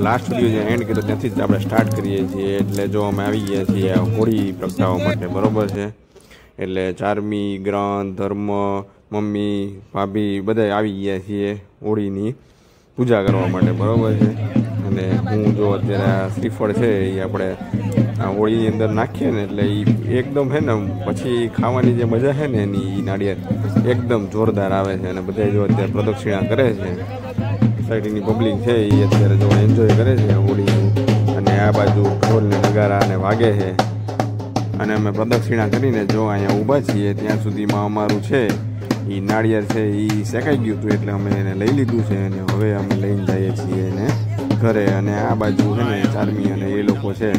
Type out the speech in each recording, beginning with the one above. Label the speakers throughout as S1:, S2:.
S1: Last video જે and કર્યો, ત્યાંથી જ આપણે સ્ટાર્ટ કરીએ છીએ. એટલે જો અમે આવી ગયા છીએ હોળી પ્રગટાવવા માટે, બરોબર છે? એટલે ચારમી ગ્રંથ, ધર્મ, મમ્મી, ભાભી બધા આવી ગયા છીએ હોળીની પૂજા કરવા માટે, બરોબર છે? અને હું જો અત્યારે આ શ્રીફળ છે એ આપણે આ હોળીની અંદર નાખીએ ને, એટલે એ એકદમ છે ને, પછી ખાવાની જે મજા છે ને એની નાળિયેર, એકદમ જોરદાર આવે છે. અને બધા જો અત્યારે પ્રદક્ષિણા કરે છે સોસાયટીની પબ્લિક છે એ અત્યારે જો એન્જોય કરે છે, હોળીનું. અને આ બાજુ ઢોલને નગારા અને વાગે છે. અને અમે પ્રદક્ષિણા કરીને જો અહીંયા ઊભા છીએ, ત્યાં સુધીમાં અમારું છે એ નાળિયેર છે એ શેકાઈ ગયું હતું એટલે અમે એને લઈ લીધું છે અને હવે અમે લઈને જઈએ છીએ એને ઘરે. અને આ બાજુ છે ને, ચારમી અને એ લોકો છે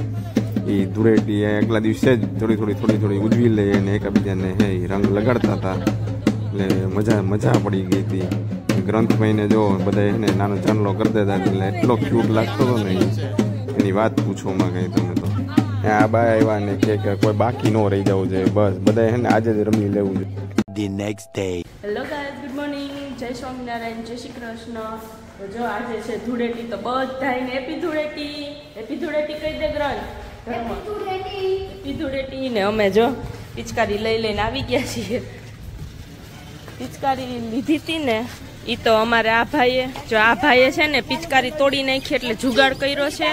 S1: એ ધૂળેટી આગલા દિવસે જ થોડી થોડી થોડી થોડી ઉજવી લઈએ અને એકબીજાને, હે રંગ લગાડતા હતા. એટલે મજા મજા પડી ગઈ હતી. ગ્રંથભાઈને જો બધા એને નાનો ચાંદલો કરી દેતા એટલે એટલો ક્યુટ લાગતો હતો ને એની વાત પૂછવામાં કઈ તમે તો. આ બા આવ્યા ને કે કોઈ બાકી ન રહી જવું જોઈએ બસ. બધા એને આજે જ રમી લેવું જોઈએ.
S2: The next day
S3: hello guys good morning જય સ્વામિનારાયણ જય શ્રી કૃષ્ણ. તો જો આજે છે ધૂળેટી તો બધાને હેપી ધૂળેટી. હેપી ધૂળેટી કહી દે ગ્રંથ. હેપી ધૂળેટી ને અમે જો પિચકારી લઈ લઈને આવી ગયા છીએ. પિચકારી લીધી હતી ને એ તો અમારે આ ભાઈએ, જો આ ભાઈએ છે ને પિચકારી તોડી નાખી એટલે જુગાડ કર્યો છે.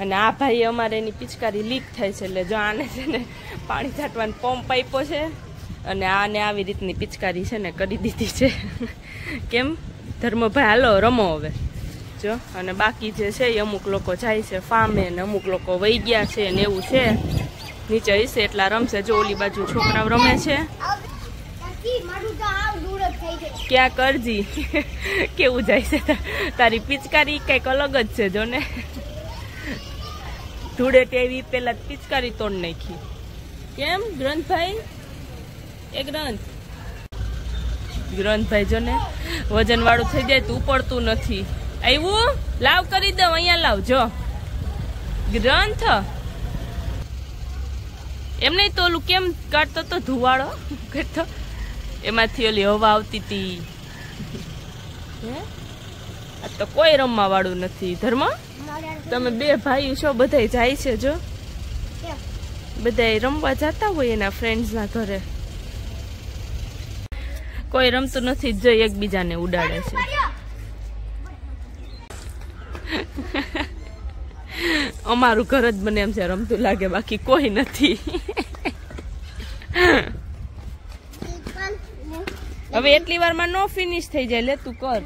S3: અને આ ભાઈએ અમારે એની પિચકારી લીક થાય છે એટલે જો આને છે ને પાણી છાંટવાનો પંપ આપ્યો છે અને આને આવી રીતની પિચકારી છે ને કરી દીધી છે. કેમ? ધર્મભાઈ, હાલો, રમો હવે. જો, અને બાકી જે છે એ અમુક લોકો જાય છે ફામે ને અમુક લોકો વહી ગયા છે ને એવું છે. નીચે હશે એટલા રમશે. જો ઓલી બાજુ છોકરાઓ રમે છે. ક્યાં કરજી? કેવું જાય છે? તારી પિચકારી કંઈક અલગ જ છે જો ને ધૂળે આવી, પેલા પિચકારી તોડ નાખી. કેમ? ગ્રંથભાઈ? એ ગ્રંથ. ગ્રંથભાઈ જો ને વજન વાળું થઈ જાય, તું પડતું નથી. આવ્યું લાવ કરી દઉં, અહીંયા લાવ, જો. ગ્રંથ? એમ નહીં તો ઓલું કેમ કાઢતો તો ધુવાળો કાઢતો? એમાંથી ઓલી હવા આવતી હતી આ તો કોઈ રમવા વાળું નથી. ધર્મ, તમે બે ભાઈઓ છો, બધાય જાય છે જો. બધાય રમવા જતા હોય એના ફ્રેન્ડ્સના ઘરે. કોઈ રમતું નથી જો એકબીજાને ઉડાડે છે. અમારું ઘર જ મને એમ છે રમતું લાગે, બાકી કોઈ નથી. હવે એટલી વારમાં નો ફિનિશ થઈ જાય. લે તું કર.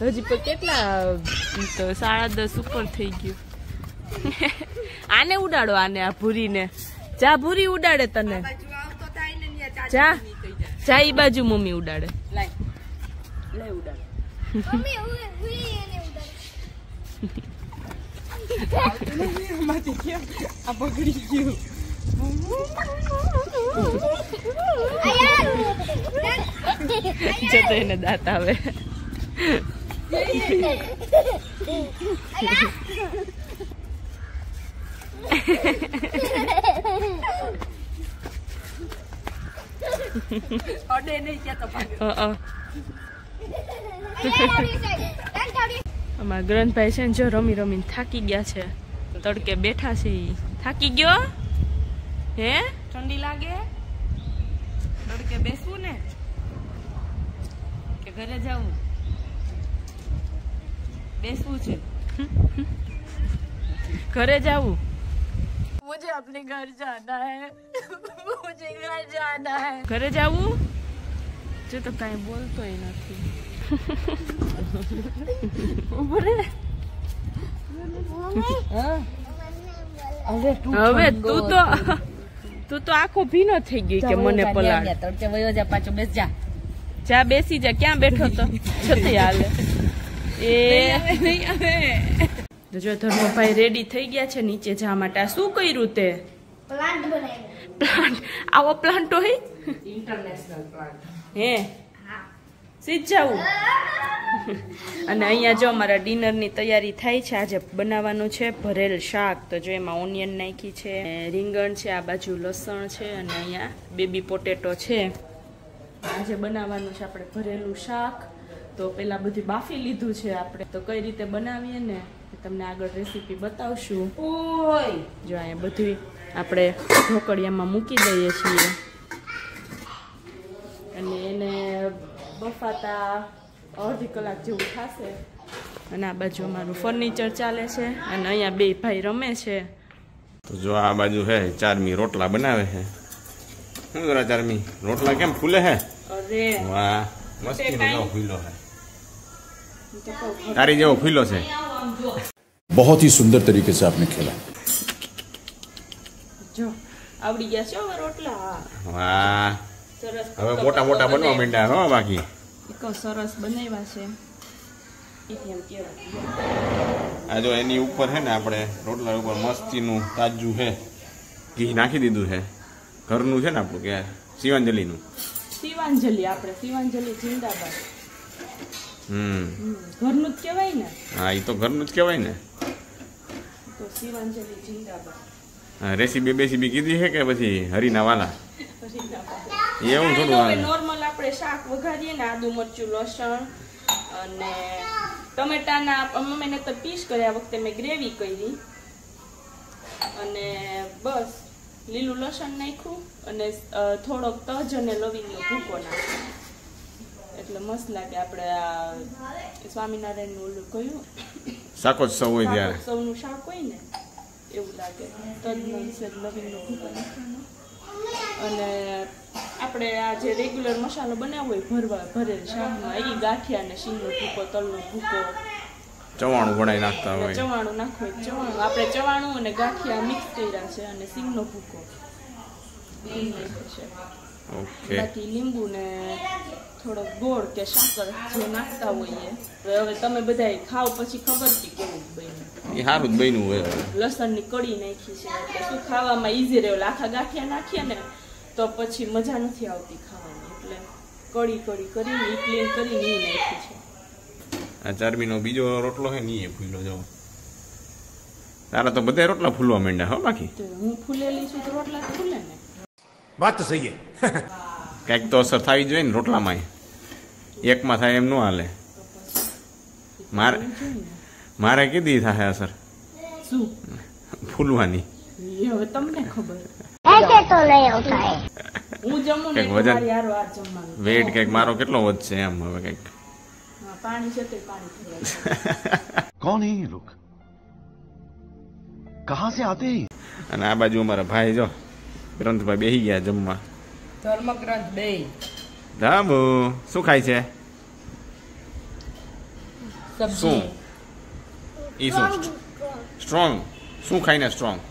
S3: હજી પણ કેટલા તો સાડા દસ ઉપર થઈ ગયું. આને ઉડાડો આને આ ભૂરીને. જા ભૂરી ઉડાડે તને. જા. જા ઈ બાજુ મમ્મી ઉડાડે. ઉડાડે. આ પકડી ગયું? જતો એને દાંત આવે. અમારા ગ્રંથભાઈ છે ને જો રમી રમીને થાકી ગયા છે. તડકે બેઠા છે થાકી ગયો? હે ઠંડી લાગે તડકે બેસવું ને કે ઘરે જવું બેસવું છે ઘરે જવું मुझे अपने घर जाना है मुझे घर जाना है ઘરે જવું જો તો કાંઈ બોલતોય નથી ઉભરે હવે તું તો તું તો આખો ભીનો થઈ ગઈ કે મને પલાળ.
S4: તડકે વયો જા પાછો બેસ જા.
S3: જા બેસી જા ક્યાં બેઠો તો? છતી હાલે. એ તો જો ધર્મભાઈ રેડી થઈ ગયા છે નીચે જવા માટે. આ શું કર્યું તે?
S5: પ્લાન્ટ બનાવ્યો.
S3: પ્લાન્ટ આવો પ્લાન્ટ હોય?
S4: ઇન્ટરનેશનલ પ્લાન્ટ
S3: હે? સીધ જાવું અને અહીંયા જો અમારા ડિનરની તૈયારી થાય છે, આજે બનાવવાનું છે ભરેલ શાક. તો જો એમાં ઓનિયન નાખી છે રીંગણ છે, આ બાજુ લસણ છે, અને અહીંયા બેબી પોટેટો છે. આજે બનાવવાનું છે આપણે ભરેલું શાક. તો પહેલાં બધું બાફી લીધું છે આપણે. તો કઈ રીતે બનાવીએ ને તમને આગળ રેસીપી બતાવશું.
S4: ઓય!
S3: જો અહીંયા બધું આપણે ઢોકળિયામાં મૂકી દઈએ છીએ. અને એને બફાતા અડધી કલાક જેવું થશે અને આ બાજુ અમારું ફર્નિચર ચાલે છે અને અહીંયા બે ભાઈ રમે છે
S1: તો જો આ બાજુ હે ચારમી રોટલા બનાવે છે શું જરા ચારમી રોટલા કેમ ફૂલે હે
S3: અરે
S1: વાહ મસ્તી નો ફૂલો હે તારી જેવો ફૂલો છે
S2: बहुत ही सुंदर तरीके से आपने खेला
S3: જો આવડી ગયા છે હવે રોટલા હા
S1: વાહ
S3: સરસ
S1: હવે મોટા મોટા બનવા માંડ્યા હો બાકી
S3: એક સરસ બનાવ્યા છે.
S1: આ જો એની ઉપર છે ને આપણે રોટલા ઉપર મસ્તીનું તાજું છે ઘી નાખી દીધું છે ઘરનું છે ને આપણું કે શિવાંજલિનું.
S3: શિવાંજલિ આપણે શિવાંજલિ જિંદાબાદ.
S1: હમ.
S3: હમ, ઘરનું જ કહેવાય ને?
S1: હા એ તો ઘરનું જ કહેવાય ને.
S3: તો શિવાંજલિ જિંદાબાદ.
S1: રેસીપી બેસીબી કીધી છે કે પછી હરીના વાલા? એવું થોડું આવે.
S3: નોર્મલ આપણે શાક વઘારીએ ને આદુ મરચું લસણ અને ટમેટાના મમ્મીને તો પીસ કર્યા વખતે મેં ગ્રેવી કરી. અને બસ લીલું લસણ નાખ્યું અને થોડોક તજ અને લવિંગનો ભૂકો નાખ્યો. એટલે મસ્ત લાગે આપણે આ સ્વામિનારાયણનું ઓલું કહ્યું
S1: શાકોત્સવ હોય ત્યારે.
S3: સૌનું શાક હોય ને એવું લાગે. વિશેષ લવિંગનો ભૂકો નાખવાનો અને આપણે આ જે રેગ્યુલર મસાલો બનાવવો હોય ભરવા ભરેલ શાકમાં એ ગાંઠિયા ને શીંગનો ભૂકો તલનો ભૂકો.
S1: ચવાણું વડાઈ નાખતા હોય.
S3: ચવાણું નાખો ચવાણું. આપણે ચવાણું અને ગાંઠિયા મિક્સ કર્યા છે અને શીંગનો ભૂકો.
S1: ઓકે.
S3: બાકી લીંબુ ને થોડોક ગોળ કે સાકર જે નાખતા હોઈએ. તો હવે તમે બધા ખાવ પછી ખબર કે કેવું બન્યું.
S1: એ સારું બન્યું હોય.
S3: લસણની કડી નાખી છે. એટલે શું ખાવામાં ઈઝી રહ્યો આખા ગાંઠિયા નાખીએ ને તો પછી મજા નથી આવતી ખાવાની એટલે કડી કડી કરીને ઇડલી કરીને એ નાખી છે.
S1: આ ચારમીનો બીજો રોટલો છે ને એ ફૂલો જવો તારા તો બધા રોટલા ફૂલવા માંડ્યા હો બાકી.
S3: હું ફૂલેલી છું તો રોટલા ફૂલે ને.
S2: વાત તો સહી
S1: કંઈક તો અસર થવી જોઈએ ને રોટલામાં એકમાં થાય એમ ન હાલે. મારે મારે કીધી થાય અસર?
S3: શું?
S1: ફૂલવાની.
S3: તમને ખબર.
S1: વેટ કંઈક મારો કેટલો વધશે એમ હવે કંઈક. અને આ બાજુ અમારા ભાઈ જો ગ્રંથભાઈ બેહી ગયા જમવા.
S4: ધર્મગ્રંથ બે
S1: શું ખાય છે? શું? ઈ શું? સ્ટ્રોંગ. શું ખાઈને સ્ટ્રોંગ?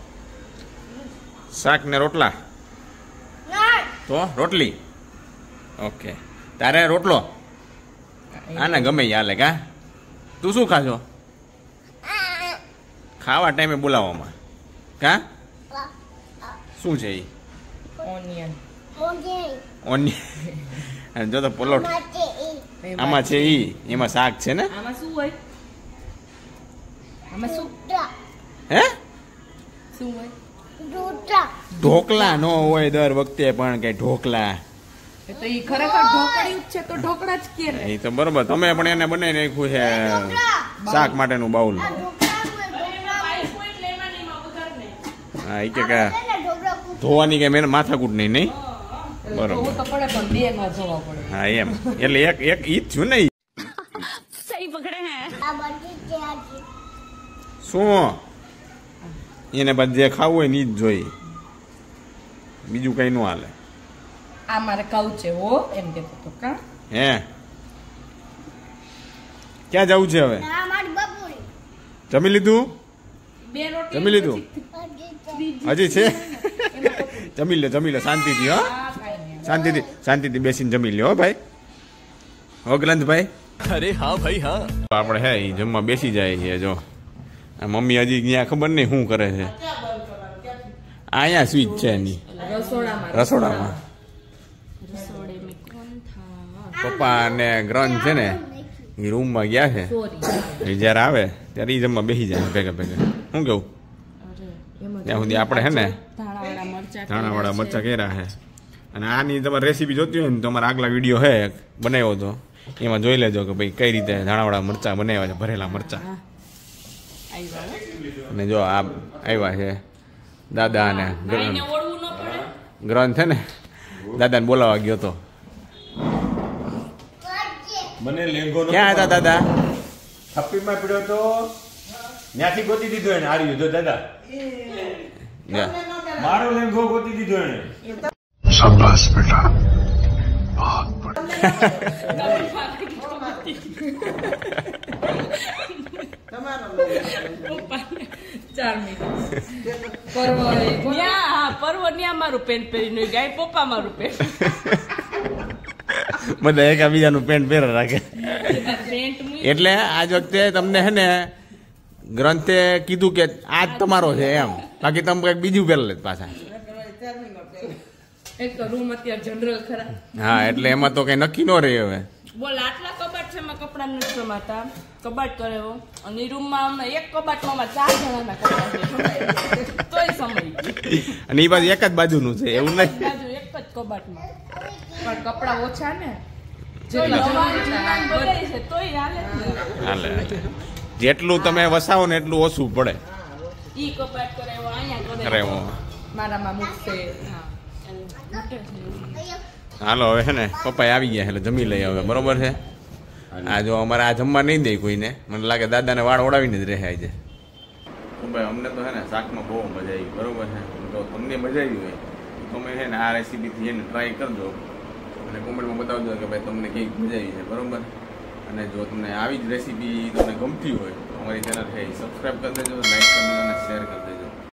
S1: શાક ને રોટલા? તો? રોટલી? ઓકે તારે રોટલો? આને ગમે હાલે કા? તું શું ખાશો? ખાવા ટાઈમે બોલાવવામાં. કા? શું છે એ
S4: ઓનિયન
S1: જો તો પલોટ. આમાં છે ઈ. એમાં શાક છે ને?
S4: આમાં શું હોય?
S1: હે?
S4: શું હોય?
S1: ઢોકલા નો હોય દર વખતે પણ કે ઢોકલા
S4: તો ઈ ખરેખર ઢોકળી જ છે તો ઢોકળા જ કે ને.
S1: તો બરોબર તમે પણ એને બનાવી નાખ્યું છે શાક માટેનું બાઉલ. હા એ કે કે ધોવાની કઈ મેં માથાકૂટ નહીં નહીં? બરોબર. હા એમ. એટલે એક એક ઈ જ છું ને ઈ. શું? એને પછી જે ખાવું હોય ને જ જોઈ બીજું કઈ નું હાલે.
S4: આ મારે કહું છે ઓ એમ કે?
S1: હે? ક્યાં જવું છે હવે? જમી લીધું? જમી લીધું? હજી છે? જમી લો જમી લો શાંતિથી હો. શાંતિથી શાંતિથી બેસીને જમી લે હો ભાઈ. હો ગ્રંથ
S6: ભાઈ અરે હા ભાઈ હા.
S1: આપણે હે જમવા બેસી જાય છે જો. મમ્મી હજી ત્યાં ખબર નહીં શું કરે છે. આ અહીંયા સ્વીચ છે એની.
S4: રસોડામાં.
S1: પપ્પા અને ગ્રંથ છે ને એ રૂમમાં ગયા છે. એ જ્યારે આવે ત્યારે એ જમવા બેસી જાય ભેગા ભેગા. શું કેવું ત્યાં સુધી આપણે છે ને
S3: ધાણાવાળા મરચા
S1: કર્યા છે. અને આની તમારે રેસીપી જોતી હોય ને તો અમારા આગલા વીડિયો હે બનાવ્યો હતો. એમાં જોઈ લેજો કે ભાઈ કઈ રીતે ધાણાવાળા મરચાં બનાવ્યા છે ભરેલા મરચાં. અને જો આ આવ્યા છે દાદા
S3: ને
S1: ગ્રંથ છે ને દાદાને બોલાવા ગયો તો.
S7: મને લેંગો
S1: ક્યાં હતા દાદા?
S7: થપ્પીમાં પડ્યો તો ત્યાંથી ગોતી દીધો એને હાર્યું જો દાદા. મારો લેંગો ગોતી દીધો એને.
S4: ચાર મિનિટ પરવળ
S3: હા પર્વ ન્યા મારું પેન્ટ પહેરીને ગાય પપ્પા મારું પેન્ટ
S1: બધા એકાબીજાનું પેન્ટ પહેરે રાખે. એટલે આજ વખતે તમને હે ને ગ્રંથે કીધું કે આ જ તમારો છે એમ. બાકી તમે કંઈક બીજું પહેરે પાછા.
S4: એક તો રૂમ અત્યારે જનરલ ખરા.
S1: હા એટલે એમાં તો કઈ નક્કી ન રહે હવે.
S3: બોલ આટલા કબાટ છે એમાં કપડાં નથી સમાતા કબાટ કરેવો અને ઈ રૂમમાં અમને એક કબાટમાં અમારે ચાર જણાના કપડાં છે તોય સમય
S1: અને એ બાજુ એક જ બાજુનું છે એવું નહીં?
S3: બાજુ એક જ કબાટમાં.
S4: પણ કપડાં ઓછા ને. જેટલા
S1: તમે વસાવો ને એટલું ઓછું પડે.
S3: ઈ કબાટ કરેવો અહીંયા
S1: અરે
S3: કરેવો
S4: મારામાં મૂકશે.
S3: હા. છે.
S1: હાલો હવે છે ને પપ્પા આવી ગયા એટલે જમી લઈએ હવે બરોબર છે? આ જો અમારે આ જમવા નહીં દે કોઈને મને લાગે દાદાને વાળ ઓડાવીને જ રહે આજે. ભાઈ અમને તો છે ને શાકમાં બહુ મજા આવી બરોબર છે? તો તમને મજા આવી હોય તમે છે ને આ રેસીપીથી એને ટ્રાય કરજો. અને કોમેન્ટમાં બતાવજો કે ભાઈ તમને કંઈક મજા આવી છે બરોબર? અને જો તમને આવી જ રેસીપી તમને ગમતી હોય તો અમારી ચેનલ છે સબસ્ક્રાઈબ કરી દેજો લાઈક કરી દેજો અને શેર કરી